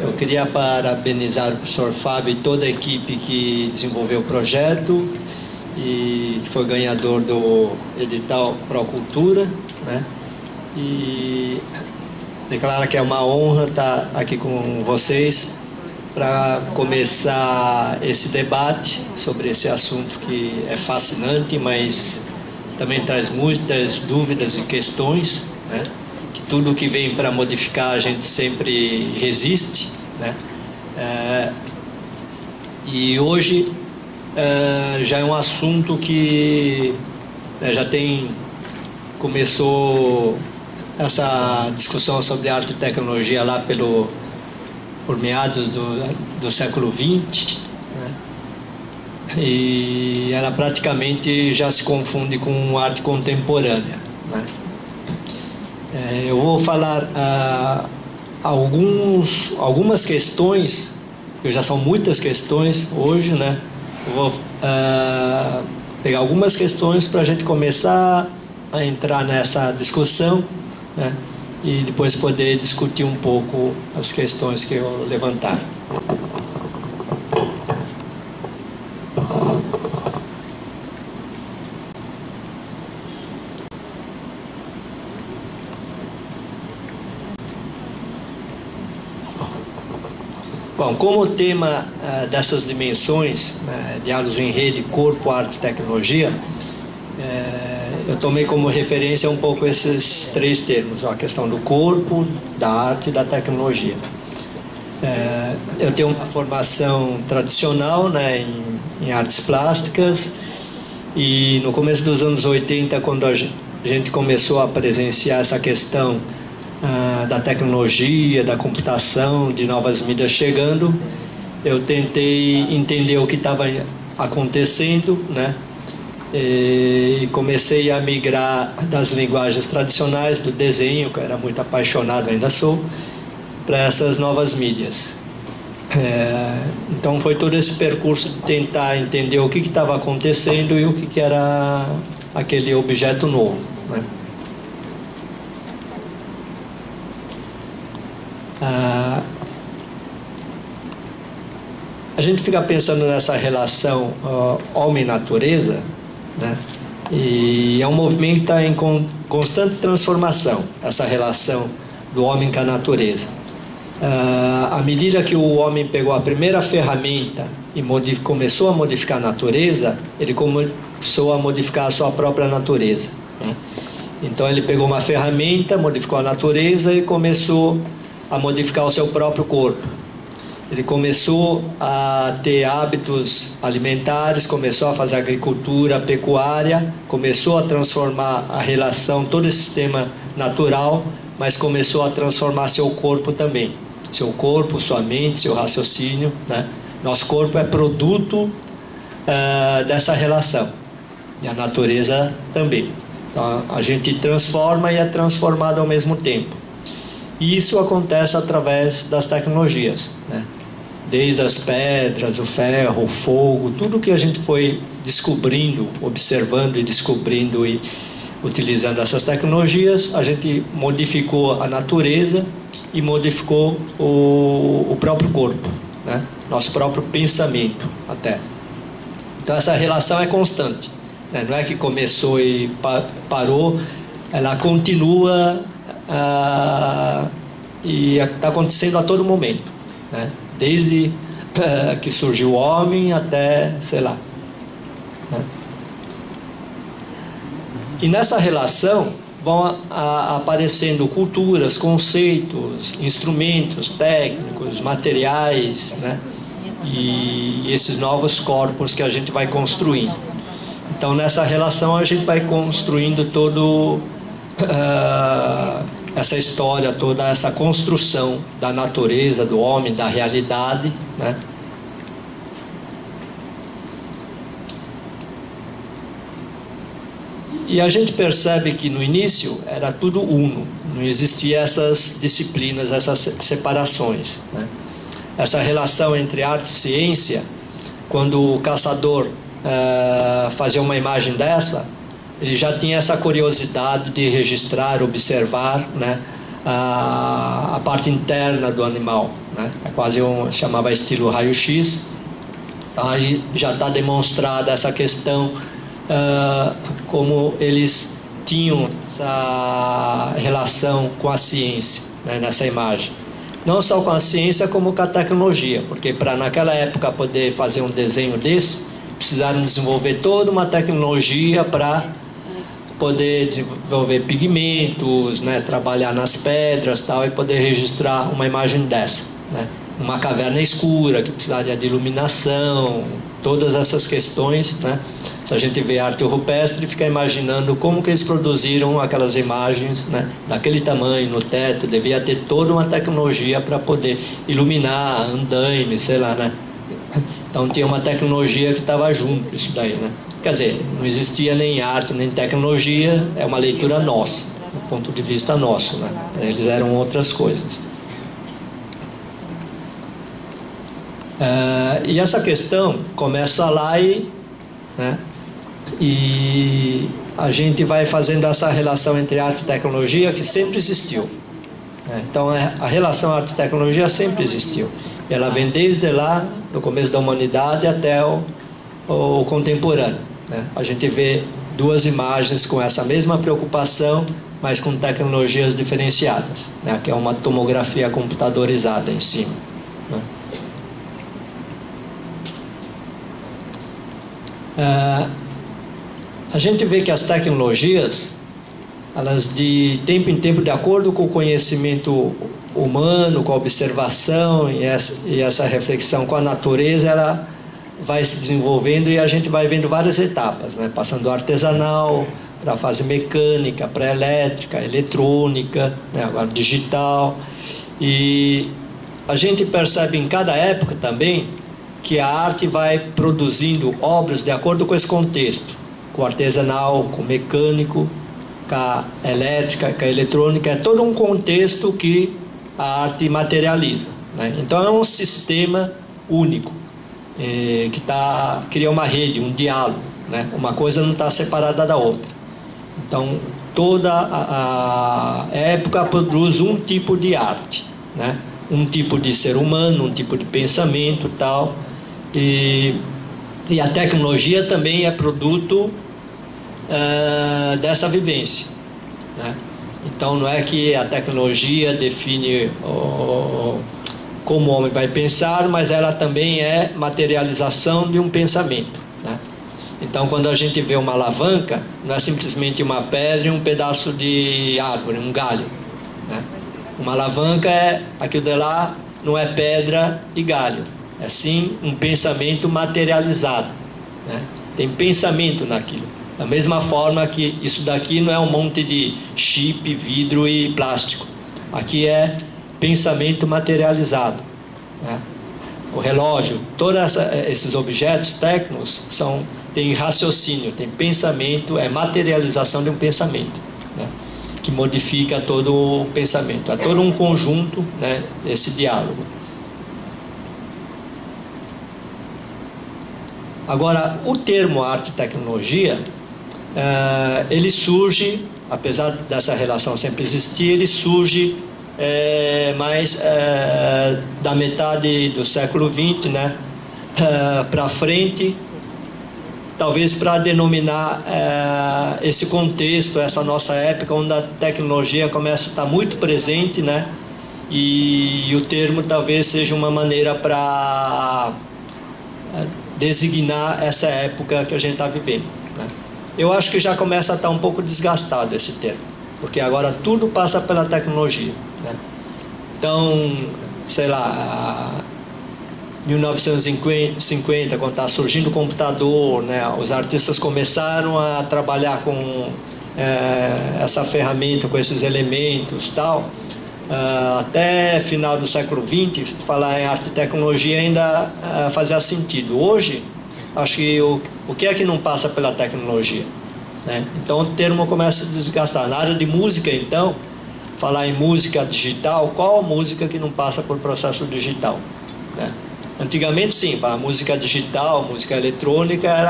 Eu queria parabenizar o professor Fábio e toda a equipe que desenvolveu o projeto e que foi ganhador do edital Procultura, né? E declara que é uma honra estar aqui com vocês para começar esse debate sobre esse assunto que é fascinante, mas também traz muitas dúvidas e questões, né? Que tudo que vem para modificar a gente sempre resiste, né? É, e hoje é, já é um assunto que né, já tem começou essa discussão sobre arte e tecnologia lá pelo por meados do, do século XX né? e ela praticamente já se confunde com arte contemporânea né? É, eu vou falar ah, alguns algumas questões que já são muitas questões hoje né eu vou ah, pegar algumas questões para a gente começar a entrar nessa discussão né? e depois poder discutir um pouco as questões que eu levantar. Como o tema uh, dessas dimensões, uh, diálogos em rede, corpo, arte e tecnologia, uh, eu tomei como referência um pouco esses três termos, a questão do corpo, da arte e da tecnologia. É, eu tenho uma formação tradicional né, em, em, artes plásticas e no começo dos anos 80, quando a gente começou a presenciar essa questão da tecnologia, da computação, de novas mídias chegando, eu tentei entender o que estava acontecendo, né? E comecei a migrar das linguagens tradicionais, do desenho, que eu era muito apaixonado, ainda sou, para essas novas mídias. É, então foi todo esse percurso de tentar entender o que estava acontecendo e o que, que era aquele objeto novo. Né? Ah, a gente fica pensando nessa relação uh, homem-natureza, né? e é um movimento que está em con constante transformação, essa relação do homem com a natureza. Uh, à medida que o homem pegou a primeira ferramenta e começou a modificar a natureza, ele começou a modificar a sua própria natureza. Né? Então ele pegou uma ferramenta, modificou a natureza e começou a modificar o seu próprio corpo. Ele começou a ter hábitos alimentares, começou a fazer agricultura, pecuária, começou a transformar a relação, todo esse sistema natural, mas começou a transformar seu corpo também. Seu corpo, sua mente, seu raciocínio. Né? Nosso corpo é produto uh, dessa relação. E a natureza também. Então, a gente transforma e é transformado ao mesmo tempo. E isso acontece através das tecnologias, né? desde as pedras, o ferro, o fogo, tudo que a gente foi descobrindo, observando e descobrindo e utilizando essas tecnologias, a gente modificou a natureza e modificou o, o próprio corpo, né? nosso próprio pensamento até. Então essa relação é constante, né? não é que começou e pa parou, ela continua ah, e está acontecendo a todo momento, né? desde ah, que surgiu o homem até, sei lá. Né? E nessa relação vão a, aparecendo culturas, conceitos, instrumentos técnicos, materiais, né? e esses novos corpos que a gente vai construindo. Então, nessa relação, a gente vai construindo todo. Uh, essa história toda, essa construção da natureza, do homem, da realidade, né? E a gente percebe que no início era tudo uno, não existia essas disciplinas, essas separações. Né? Essa relação entre arte e ciência, quando o caçador uh, fazia uma imagem dessa, ele já tinha essa curiosidade de registrar, observar né, a, a parte interna do animal, né? É quase um chamava estilo raio-x. Aí já está demonstrada essa questão uh, como eles tinham essa relação com a ciência né, nessa imagem. Não só com a ciência, como com a tecnologia, porque para naquela época poder fazer um desenho desse, precisaram desenvolver toda uma tecnologia para poder desenvolver pigmentos, né, trabalhar nas pedras tal e poder registrar uma imagem dessa, né? Uma caverna escura que precisaria de iluminação, todas essas questões, né? Se a gente vê arte rupestre, fica imaginando como que eles produziram aquelas imagens, né? Daquele tamanho no teto, devia ter toda uma tecnologia para poder iluminar, andaime, sei lá, né? Então tinha uma tecnologia que estava junto isso daí, né? Quer dizer, não existia nem arte nem tecnologia, é uma leitura nossa, do ponto de vista nosso, né? Eles eram outras coisas. Uh, e essa questão começa lá e, né, e a gente vai fazendo essa relação entre arte e tecnologia que sempre existiu. Né? Então é, a relação arte e tecnologia sempre existiu. Ela vem desde lá, do começo da humanidade, até o, o contemporâneo. Né? A gente vê duas imagens com essa mesma preocupação, mas com tecnologias diferenciadas, né? que é uma tomografia computadorizada em cima. Né? Uh, a gente vê que as tecnologias, elas de tempo em tempo, de acordo com o conhecimento humano, com a observação e essa, e essa reflexão com a natureza, ela vai se desenvolvendo e a gente vai vendo várias etapas, né? passando do artesanal para a fase mecânica, para elétrica, eletrônica, né? agora digital. E a gente percebe em cada época também que a arte vai produzindo obras de acordo com esse contexto, com o artesanal, com o mecânico, com a elétrica, com a eletrônica, é todo um contexto que a arte materializa. Né? Então é um sistema único é, que tá, cria uma rede, um diálogo. Né? Uma coisa não está separada da outra. Então toda a, a época produz um tipo de arte, né? um tipo de ser humano, um tipo de pensamento tal. E, e a tecnologia também é produto uh, dessa vivência. Né? Então não é que a tecnologia define o, como o homem vai pensar, mas ela também é materialização de um pensamento. Né? Então quando a gente vê uma alavanca, não é simplesmente uma pedra e um pedaço de árvore, um galho. Né? Uma alavanca é aquilo de lá não é pedra e galho, é sim um pensamento materializado. Né? Tem pensamento naquilo. Da mesma forma que isso daqui não é um monte de chip, vidro e plástico. Aqui é pensamento materializado. Né? O relógio, todos esses objetos técnicos são tem raciocínio, tem pensamento, é materialização de um pensamento, né? que modifica todo o pensamento. É todo um conjunto, né? Esse diálogo. Agora, o termo arte e tecnologia é, ele surge, apesar dessa relação sempre existir, ele surge é, mais é, da metade do século XX né, é, para frente, talvez para denominar é, esse contexto, essa nossa época, onde a tecnologia começa a estar muito presente, né, e, e o termo talvez seja uma maneira para é, designar essa época que a gente está vivendo eu acho que já começa a estar um pouco desgastado esse termo, porque agora tudo passa pela tecnologia. Então, sei lá, 1950, quando está surgindo o computador, né, os artistas começaram a trabalhar com é, essa ferramenta, com esses elementos tal. Uh, até final do século XX, falar em arte e tecnologia ainda uh, fazia sentido. Hoje, acho que o, o que é que não passa pela tecnologia? Né? Então o termo começa a desgastar. Na área de música, então, falar em música digital, qual música que não passa por processo digital? Né? Antigamente, sim, para música digital, música eletrônica, era